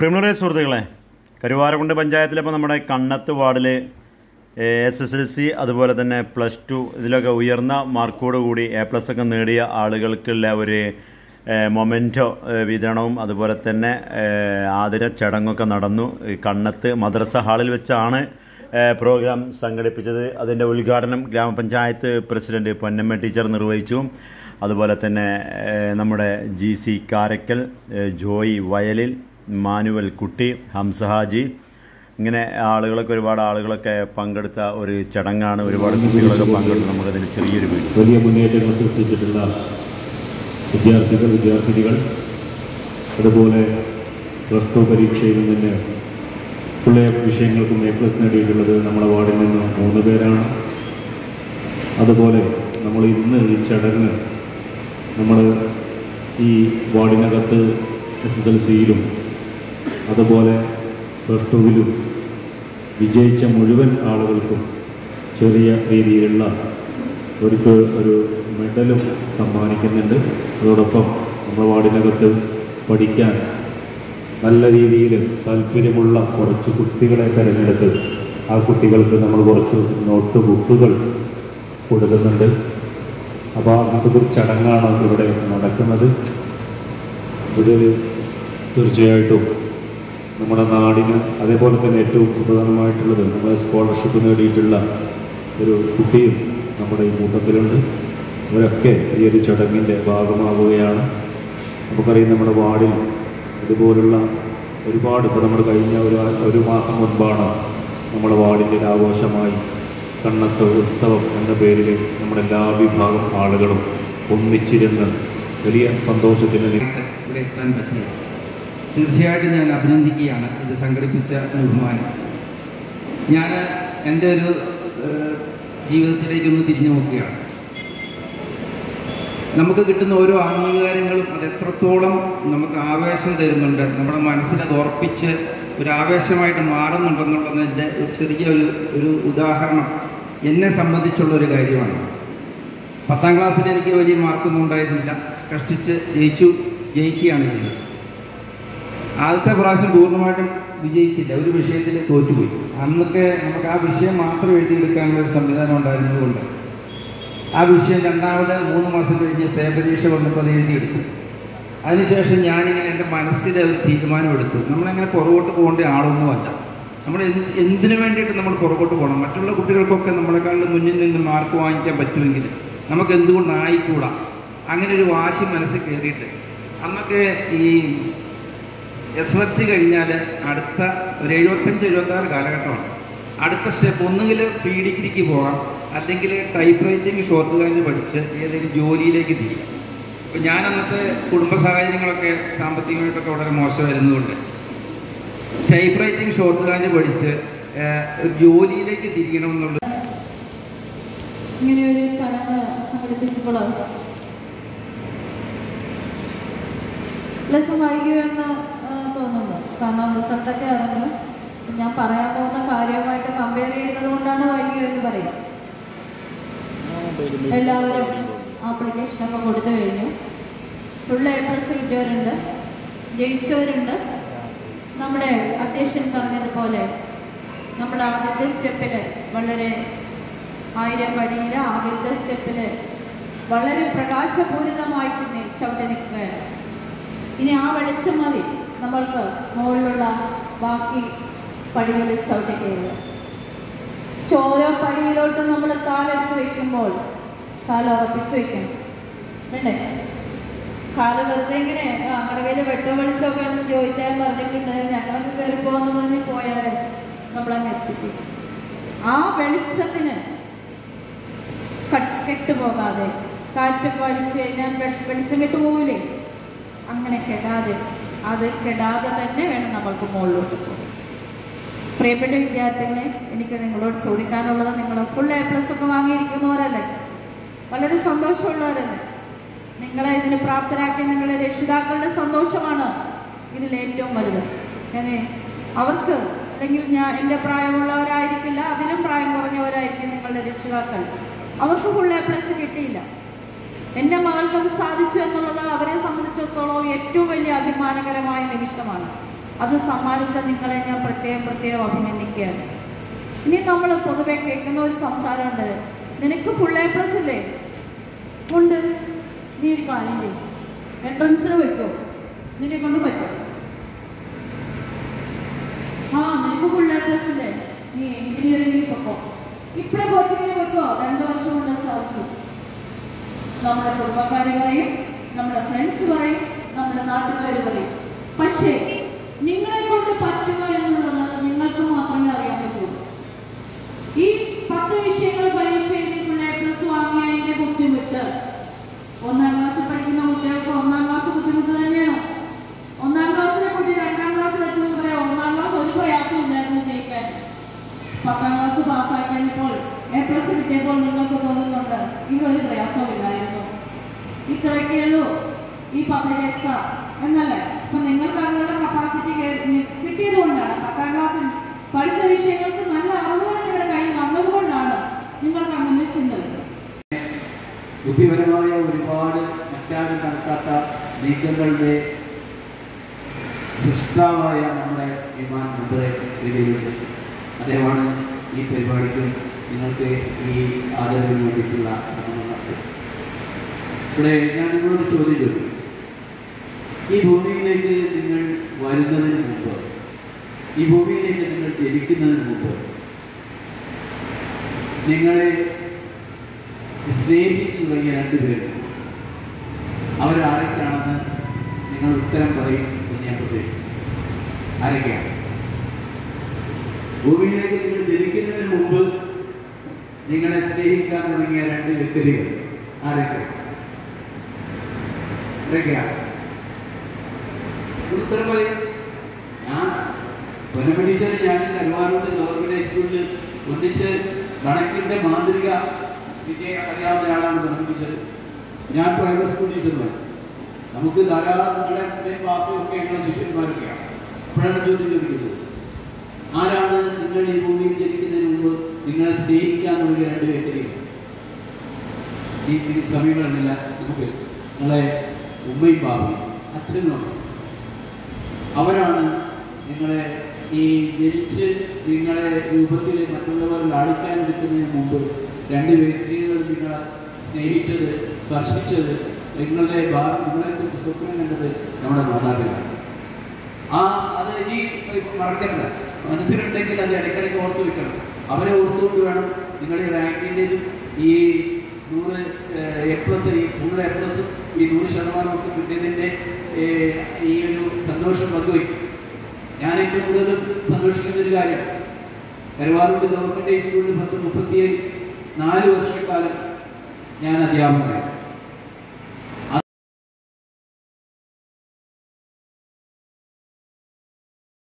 പ്രിമിനറി സുഹൃത്തുക്കളെ കരുവാരക്കുണ്ട് പഞ്ചായത്തിലിപ്പോൾ നമ്മുടെ കണ്ണത്ത് വാർഡിൽ എസ് എസ് എൽ സി അതുപോലെ തന്നെ പ്ലസ് ടു ഇതിലൊക്കെ ഉയർന്ന മാർക്കോട് കൂടി എ പ്ലസ് ഒക്കെ നേടിയ ആളുകൾക്കുള്ള ഒരു മൊമെന്റോ വിതരണവും അതുപോലെ തന്നെ ആദര ചടങ്ങൊക്കെ നടന്നു. കണ്ണത്ത് മദ്രസ ഹാളിൽ വെച്ചാണ് പ്രോഗ്രാം സംഘടിപ്പിച്ചത്. അതിന്റെ ഉദ്ഘാടനം ഗ്രാമപഞ്ചായത്ത് പ്രസിഡന്റ് പൊന്നമ്മ ടീച്ചർ നിർവഹിച്ചു. അതുപോലെ തന്നെ നമ്മുടെ ജി സി കാരക്കൽ ജോയി വയലിൽ മാനുവൽ കുട്ടി ഹംസഹാജി ഇങ്ങനെ ആളുകളൊക്കെ ഒരുപാട് ആളുകളൊക്കെ പങ്കെടുത്ത ഒരു ചടങ്ങാണ്. ഒരുപാട് കുട്ടികളൊക്കെ പങ്കെടുത്ത് നമുക്കതിന് ചെറിയൊരു വലിയ മുന്നേറ്റങ്ങൾ സൃഷ്ടിച്ചിട്ടുള്ള വിദ്യാർത്ഥികൾ വിദ്യാർത്ഥിനികൾ. അതുപോലെ പ്ലസ് ടു പരീക്ഷയിൽ നിന്ന് പിള്ളേ വിഷയങ്ങൾക്കും എ പ്ലസ് നേടിയിട്ടുള്ളത് നമ്മുടെ വാർഡിൽ നിന്ന് മൂന്ന് പേരാണ്. അതുപോലെ നമ്മൾ ഇന്ന് ഈ ചടങ്ങ് നമ്മൾ ഈ വാർഡിനകത്ത് എസ് എസ് എൽ സിയിലും അതുപോലെ പ്ലസ് ടുവിലും വിജയിച്ച മുഴുവൻ ആളുകൾക്കും ചെറിയ രീതിയിലുള്ള അവർക്ക് ഒരു മെഡലും സമ്മാനിക്കുന്നുണ്ട്. അതോടൊപ്പം നമ്മുടെ വാർഡിനകത്ത് പഠിക്കാൻ നല്ല രീതിയിൽ താല്പര്യമുള്ള കുറച്ച് കുട്ടികളെ തിരഞ്ഞെടുത്ത് ആ കുട്ടികൾക്ക് നമ്മൾ കുറച്ച് നോട്ട് ബുക്കുകൾ കൊടുക്കുന്നുണ്ട്. അപ്പോൾ അങ്ങനത്തെ ഒരു ചടങ്ങാണ് ഇവിടെ നടക്കുന്നത്. ഇതിൽ തീർച്ചയായിട്ടും നമ്മുടെ നാടിന് അതേപോലെ തന്നെ ഏറ്റവും സുപ്രധാനമായിട്ടുള്ളത് നമ്മുടെ സ്കോളർഷിപ്പ് നേടിയിട്ടുള്ള ഒരു കുട്ടിയും നമ്മുടെ ഈ കൂട്ടത്തിലുണ്ട്. അവരൊക്കെ ഈ ഒരു ചടങ്ങിന്റെ ഭാഗമാവുകയാണ്. നമുക്കറിയാം നമ്മുടെ വാർഡിൽ ഇതുപോലുള്ള ഒരുപാട് ഇപ്പോൾ നമ്മൾ കഴിഞ്ഞ ഒരു ഒരു മാസം മുൻപാണ് നമ്മുടെ വാർഡിന്റെ ഒരു ആഘോഷമായി കണ്ണത്ത് ഉത്സവം എന്ന പേരിൽ നമ്മുടെ എല്ലാ വിഭാഗം ആളുകളും ഒന്നിച്ചിരുന്ന് വലിയ സന്തോഷത്തിന് ഇവിടെ എത്താൻ പറ്റിയത് തീർച്ചയായിട്ടും ഞാൻ അഭിനന്ദിക്കുകയാണ് ഇത് സംഘടിപ്പിച്ച ബഹുമാനം. ഞാൻ എന്റെ ഒരു ജീവിതത്തിലേക്കൊന്ന് തിരിഞ്ഞു നോക്കുകയാണ്. നമുക്ക് കിട്ടുന്ന ഓരോ അംഗീകാരങ്ങളും അത് എത്രത്തോളം നമുക്ക് ആവേശം തരുന്നുണ്ട് നമ്മുടെ മനസ്സിനെ അത് ഉറപ്പിച്ച് ഒരു ആവേശമായിട്ട് മാറുന്നുണ്ടെന്നുള്ളതിന്റെ ഒരു ചെറിയ ഒരു ഒരു ഉദാഹരണം എന്നെ സംബന്ധിച്ചുള്ള ഒരു കാര്യമാണ്. പത്താം ക്ലാസ്സിൽ എനിക്ക് വലിയ മാർക്കൊന്നും ഉണ്ടായിരുന്നില്ല. കഷ്ടിച്ച് ജയിച്ചു ജയിക്കുകയാണ് ചെയ്തത് ആദ്യത്തെ പ്രാവശ്യം പൂർണമായിട്ടും വിജയിച്ചില്ല. ഒരു വിഷയത്തിൽ തോറ്റുപോയി. അന്നൊക്കെ നമുക്ക് ആ വിഷയം മാത്രം എഴുതിയെടുക്കാനുള്ള ഒരു സംവിധാനം ഉണ്ടായിരുന്നതുകൊണ്ട് ആ വിഷയം രണ്ടാമത് മൂന്ന് മാസം കഴിഞ്ഞ് സേപരീക്ഷ വന്നപ്പോൾ അത് എഴുതിയെടുത്തു. അതിനുശേഷം ഞാനിങ്ങനെ എന്റെ മനസ്സിലെ ഒരു തീരുമാനമെടുത്തു. നമ്മളങ്ങനെ പുറകോട്ട് പോകേണ്ട ആളൊന്നുമല്ല. നമ്മൾ എന്ത് എന്തിനു വേണ്ടിയിട്ട് നമ്മൾ പുറകോട്ട് പോകണം? മറ്റുള്ള കുട്ടികൾക്കൊക്കെ നമ്മളെക്കാളും മുന്നിൽ നിന്ന് മാർക്ക് വാങ്ങിക്കാൻ പറ്റുമെങ്കിൽ നമുക്ക് എന്തുകൊണ്ടായിക്കൂടാ? അങ്ങനെ ഒരു വാശി മനസ്സിൽ കയറിയിട്ട്. അന്നൊക്കെ ഈ എസ് എൽ സി കഴിഞ്ഞാൽ അടുത്ത ഒരു എഴുപത്തഞ്ച് എഴുപത്തി ആറ് കാലഘട്ടമാണ്. അടുത്ത സ്റ്റെപ്പ് ഒന്നുകിൽ പി ഡിഗ്രിക്ക് പോകാം അല്ലെങ്കിൽ ടൈപ്പ് റൈറ്റിംഗ് ഷോർട്ട് ഹാൻഡ് പഠിച്ച് ഏതെങ്കിലും ജോലിയിലേക്ക് തിരിയാം. അപ്പോൾ ഞാൻ അന്നത്തെ കുടുംബ സാഹചര്യങ്ങളൊക്കെ സാമ്പത്തികമായിട്ടൊക്കെ വളരെ മോശമായിരുന്നതുകൊണ്ട് ടൈപ്പ് റൈറ്റിംഗ് ഷോർട്ട് ഹാൻഡ് പഠിച്ച് ഒരു ജോലിയിലേക്ക് തിരിയണമെന്നുള്ളത് ഇങ്ങനെ ഒരു ചടങ്ങ് സംഘടിപ്പിച്ചപ്പോൾ ലക്ഷം വൈകിയെന്ന് ആ, തോന്നുന്നു. കാരണം റിസൾട്ടൊക്കെ ഇറങ്ങി ഞാൻ പറയാൻ പോകുന്ന കാര്യമായിട്ട് കമ്പയർ ചെയ്യുന്നത് കൊണ്ടാണ് വൈകിയോ എന്ന് പറയും എല്ലാവരും ആപ്ലിക്കേഷനൊക്കെ കൊടുത്തു കഴിഞ്ഞു. ഫുൾ എ പ്ലസ് കിട്ടിയവരുണ്ട്. ജയിച്ചവരുണ്ട്. നമ്മുടെ അധ്യക്ഷൻ പറഞ്ഞതുപോലെ നമ്മൾ ആദ്യത്തെ സ്റ്റെപ്പിൽ വളരെ ആയിരം വഴിയിൽ ആദ്യത്തെ സ്റ്റെപ്പിൽ വളരെ പ്രകാശപൂരിതമായിട്ട് ചവിട്ടി നിൽക്കുകയാണ്. ഇനി ആ വെളിച്ചം മതി. നമ്മൾക്ക് മുകളിലുള്ള ബാക്കി പടികളിൽ ചവിട്ടിക്കരുത് പക്ഷെ ഓരോ പടിയിലോട്ടും നമ്മൾ കാലെടുത്ത് വെക്കുമ്പോൾ കാൽ ഉറപ്പിച്ച് വെക്കണം. വേണ്ടേ കാൽ വെറുതെ ഇങ്ങനെ ഞങ്ങളുടെ കയ്യിൽ വെട്ടോ വെളിച്ചമൊക്കെ ഉണ്ടെന്ന് ചോദിച്ചാൽ പറഞ്ഞിട്ടുണ്ട് ഞങ്ങളൊക്കെ കയറി പോകാന്ന് പറഞ്ഞ് പോയാലേ നമ്മളങ്ങ് എത്തിക്കും. ആ വെളിച്ചത്തിന് കട്ട് പോകാതെ കാറ്റൊക്കെ അടിച്ച് കഴിഞ്ഞാൽ വെളിച്ചം കെട്ടുപോകില്ലേ അങ്ങനെ കെടാതെ അത് കെടാതെ തന്നെ വേണം നമ്മൾക്ക് മുകളിലോട്ട് പോകാൻ. പ്രിയപ്പെട്ട വിദ്യാർത്ഥികളെ എനിക്ക് നിങ്ങളോട് ചോദിക്കാനുള്ളത് നിങ്ങൾ ഫുൾ എ പ്ലസ് ഒക്കെ വാങ്ങിയിരിക്കുന്നവരല്ലേ? വളരെ സന്തോഷമുള്ളവരല്ലേ? നിങ്ങളെ ഇതിന് പ്രാപ്തരാക്കിയ നിങ്ങളുടെ രക്ഷിതാക്കളുടെ സന്തോഷമാണ് ഇതിൽ ഏറ്റവും വലുത്. അങ്ങനെ അവർക്ക് അല്ലെങ്കിൽ ഞാൻ എന്റെ പ്രായമുള്ളവരായിരിക്കില്ല അതിലും പ്രായം കുറഞ്ഞവരായിരിക്കും നിങ്ങളുടെ രക്ഷിതാക്കൾ. അവർക്ക് ഫുൾ എ പ്ലസ് കിട്ടിയില്ല. എന്റെ മകൾക്കത് സാധിച്ചു എന്നുള്ളത് അവരെ സംബന്ധിച്ചിടത്തോളം ഏറ്റവും വലിയ അഭിമാനകരമായ നിമിഷമാണ്. അത് സമ്മാനിച്ച നിങ്ങളെ ഞാൻ പ്രത്യേകം പ്രത്യേകം അഭിനന്ദിക്കുകയാണ്. ഇനി നമ്മൾ പൊതുവെ കേൾക്കുന്ന ഒരു സംസാരമുണ്ട്. നിനക്ക് ഫുൾ എ പ്ലസ് ഇല്ലേ? ഉണ്ട്. നീ ഒരു കാര്യം ചെയ്യും. എൻട്രൻസിന് വെക്കോ. നിന്നെ കൊണ്ട് പറ്റും. ആ നിനക്ക് ഫുൾ എ പ്ലസ് ഇല്ലേ? നീ എഞ്ചിനീയറിംഗിൽ പൊക്കോ. ഇപ്പോഴേ കോച്ചിങ്ങിന് വെക്കോ? രണ്ട് വർഷം കൊണ്ട് സാധിക്കും നമ്മുടെ കുടുംബക്കാരുമായും നമ്മുടെ ഫ്രണ്ട്സ് നമ്മുടെ നാട്ടുകാർ പറയും. പക്ഷേ നിങ്ങളെ കൊണ്ട് പറ്റുക എന്നുള്ളത് നിങ്ങൾക്ക് മാത്രമേ അറിയാൻ പറ്റുള്ളൂ ഈ പത്ത് വിഷയങ്ങൾ പരീക്ഷ എഴുതി ഫുൾ എ പ്ലസ് വാങ്ങിയതിന്റെ ബുദ്ധിമുട്ട് ഒന്നാം ക്ലാസ് പഠിക്കുന്ന കുട്ടികൾക്ക് ഒന്നാം ക്ലാസ് ബുദ്ധിമുട്ട് തന്നെയാണ് ഒന്നാം ക്ലാസ്സിലെ കുട്ടി രണ്ടാം ക്ലാസ്സിൽ എത്തുമ്പോൾ പറയാം ഒന്നാം ക്ലാസ് ഒരു പ്രയാസവും ഇല്ലായിരുന്നു ജയിക്കാൻ പത്താം ക്ലാസ് പാസ്സായി കഴിഞ്ഞപ്പോൾ എ പ്ലസ് കിട്ടിയപ്പോൾ നിങ്ങൾക്ക് തോന്നുന്നുണ്ട് ഇവിടെ ഒരു പ്രയാസവും ഇല്ലായിരുന്നു ഇത്രയൊക്കെ ഉള്ളൂ ഈ പബ്ലിക് എക്സാം എന്നല്ലേ? അപ്പൊ നിങ്ങൾക്ക് അതിനുള്ള കപ്പാസിറ്റി കിട്ടിയത് കൊണ്ടാണ് പത്താം ക്ലാസ്സിൽ പഠിച്ച വിഷയങ്ങൾക്ക് നല്ല അറിവുകൾ നിങ്ങളുടെ കയ്യിൽ വന്നതുകൊണ്ടാണ് നിങ്ങൾക്ക് അങ്ങനെ ചിന്തകൾ ബുദ്ധിപരമായ ഒരുപാട് മറ്റാരും നടക്കാത്ത നീക്കങ്ങളുടെ സൃഷ്ടാവായ നമ്മുടെ വിമാൻ നമ്മുടെ വിലയുണ്ട് അദ്ദേഹമാണ് ഈ പരിപാടിക്കും നിങ്ങൾക്ക് ഈ ആദരവിന് വേണ്ടിയിട്ടുള്ള ഇവിടെ ഞാൻ നിങ്ങളോട് ചോദിച്ചു ഈ ഭൂമിയിലേക്ക് നിങ്ങൾ വരുന്നതിന് മുമ്പ് ഈ ഭൂമിയിലേക്ക് നിങ്ങൾ ജനിക്കുന്നതിന് മുമ്പ് നിങ്ങളെ സ്നേഹിച്ചു തുടങ്ങിയ രണ്ടുപേരും അവരാരൊക്കെയാണെന്ന് നിങ്ങൾ ഉത്തരം പറയും എന്ന് ഞാൻ പ്രതീക്ഷിക്കുന്നു. ആരൊക്കെയാണ്? ഭൂമിയിലേക്ക് നിങ്ങൾ ജനിക്കുന്നതിന് മുമ്പ് നിങ്ങളെ സ്നേഹിക്കാൻ തുടങ്ങിയ രണ്ട് വ്യക്തികൾ ആരൊക്കെ ആരൊക്കെയാണ്? ഒരു ഉത്തരം പറയും ഞാൻ പൊന്നമടീശ്വരൻ ഞാൻ കരുവാരൂർ ഗവൺമെന്റ് ഹൈസ്കൂളിൽ ഒന്നിച്ച് കണക്കിന്റെ മാതൃക വിജയ അറിയാവുന്ന ആളാണ് പഠിപ്പിച്ചത് ഞാൻ പ്രൈവറ്റ് സ്കൂൾ ടീച്ചർമാർ നമുക്ക് ധാരാളം നിങ്ങളുടെ അമ്മയും പാപ്പയും ഒക്കെ ഞങ്ങളുടെ ശിഷ്യന്മാരൊക്കെയാണ് അപ്പോഴാണ് ചോദ്യം ചോദിക്കുന്നത്. ആരാണ് നിങ്ങൾ ഈ ഭൂമിയിൽ ജനിക്കുന്നതിന് മുമ്പ് നിങ്ങളെ സ്നേഹിക്കാൻ വേണ്ടി രണ്ട് വ്യക്തികൾ ഈ സമയങ്ങളല്ല നമുക്ക് നിങ്ങളെ ഉമ്മയും ബാബയും അച്ഛനും അമ്മയും. അവരാണ് നിങ്ങളെ ഈ ജനിച്ച് നിങ്ങളെ രൂപത്തിൽ മറ്റുള്ളവർ ലാളിക്കാൻ എടുക്കുന്നതിന് മുമ്പ് രണ്ട് വ്യക്തികൾ നിങ്ങളെ സ്നേഹിച്ചത് സ്പർശിച്ചത് നിങ്ങളുടെ നിങ്ങളെ നിങ്ങളെക്കുറിച്ച് സ്വപ്നം കണ്ടത് നമ്മുടെ മാതാപിതാക്കൾ. ആ അത് ഇനി മറക്കരുത് മനസ്സിലുണ്ടെങ്കിൽ അത് ഇടയ്ക്കിടയ്ക്ക് ഓർത്തു വെക്കണം. അവരെ ഓർത്തുകൊണ്ട് വേണം നിങ്ങളുടെ ഈ റാങ്കിന്റെതും ഈ നൂറ് എ പ്ലസ് ഈ നൂറ് എ പ്ലസ് ഈ നൂറ് ശതമാനം ഒക്കെ കിട്ടിയതിന്റെ ഈ ഒരു സന്തോഷം പങ്കുവയ്ക്കും. ഞാൻ ഏറ്റവും കൂടുതൽ സന്തോഷിക്കുന്ന ഒരു കാര്യം കരുവാറുണ്ട് ഗവൺമെന്റ് ഹൈസ്കൂളിൽ പത്ത് മുപ്പത്തി നാല് വർഷക്കാലം ഞാൻ അധ്യാപകനായിരുന്നു.